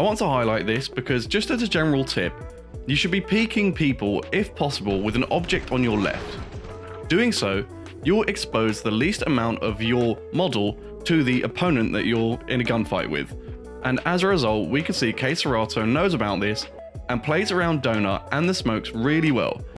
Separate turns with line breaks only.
I want to highlight this because just as a general tip, you should be peeking people if possible with an object on your left. Doing so, you'll expose the least amount of your model to the opponent that you're in a gunfight with. And as a result, we can see K knows about this and plays around Donut and the smokes really well,